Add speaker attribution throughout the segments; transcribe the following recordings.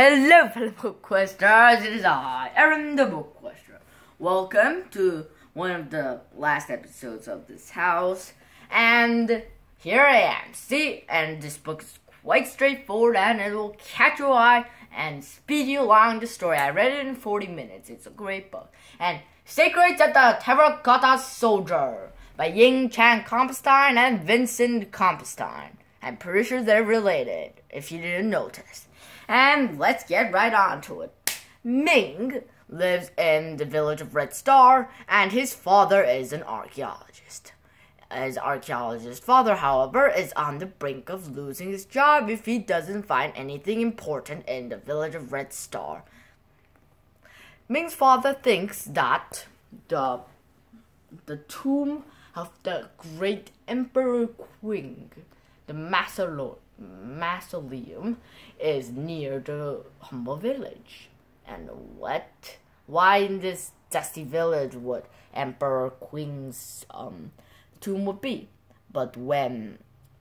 Speaker 1: Hello, fellow book questers. It is I, Aaron the book quester. Welcome to one of the last episodes of this house, and here I am. See, and this book is quite straightforward, and it will catch your eye and speed you along the story. I read it in 40 minutes. It's a great book. And Secrets of the Terracotta Soldier by Ying Chang Compestine and Vincent Compestine. I'm pretty sure they're related, if you didn't notice. And let's get right on to it. Ming lives in the village of Red Star, and his father is an archaeologist. His archaeologist father, however, is on the brink of losing his job if he doesn't find anything important in the village of Red Star. Ming's father thinks that the the tomb of the great Emperor Qing, mausoleum is near the humble village. And what? Why in this dusty village would Emperor Qing's um, tomb would be? But when,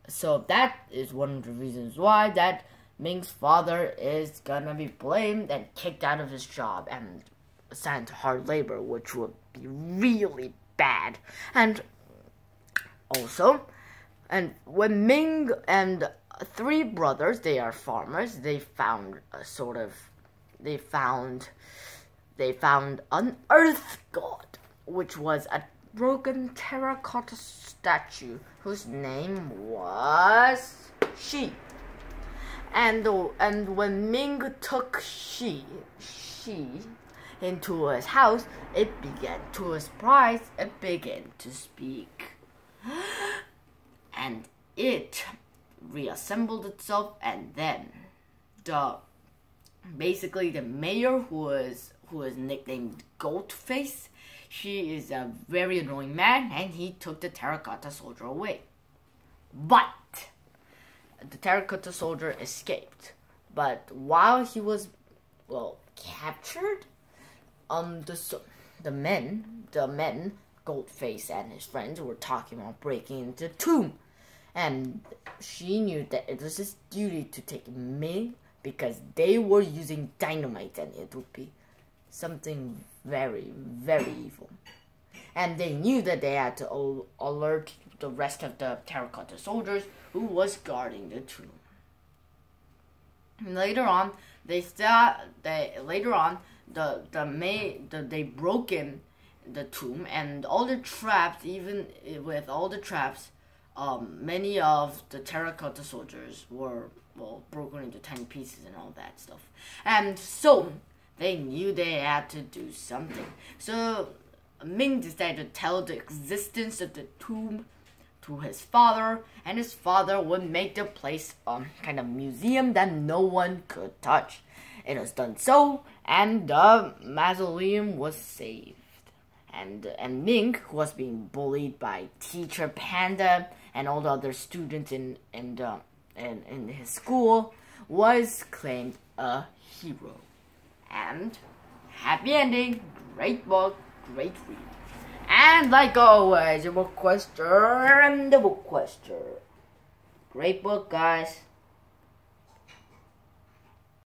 Speaker 1: so that is one of the reasons why that Ming's father is gonna be blamed and kicked out of his job and assigned to hard labor, which would be really bad. And also, and when Ming and three brothers, they are farmers, they found a sort of, they found, they found an earth god, which was a broken terracotta statue whose name was Shi. And, and when Ming took Shi, Shi into his house, it began to surprise, it began to speak. And it reassembled itself and then the basically the mayor who was nicknamed Goatface, she is a very annoying man and he took the terracotta soldier away. But the terracotta soldier escaped. But while he was well captured, um the the men the men Goldface and his friends were talking about breaking into the tomb and Shi knew that it was his duty to take Ming because they were using dynamite and it would be something very, very evil. And they knew that they had to alert the rest of the terracotta soldiers who was guarding the tomb. Later on, they still they later on the the May the, they broke in the tomb and all the traps even eh, with all the traps um, many of the terracotta soldiers were well broken into tiny pieces and all that stuff. And so they knew they had to do something. So Ming decided to tell the existence of the tomb to his father, and his father would make the place a um, kind of museum that no one could touch. It was done so, and the mausoleum was saved. And and Ming, who was being bullied by teacher Panda and all the other students in in in, in his school was claimed a hero. And happy ending, great book, great read. And like always, a book quester and the book quester. Great book, guys.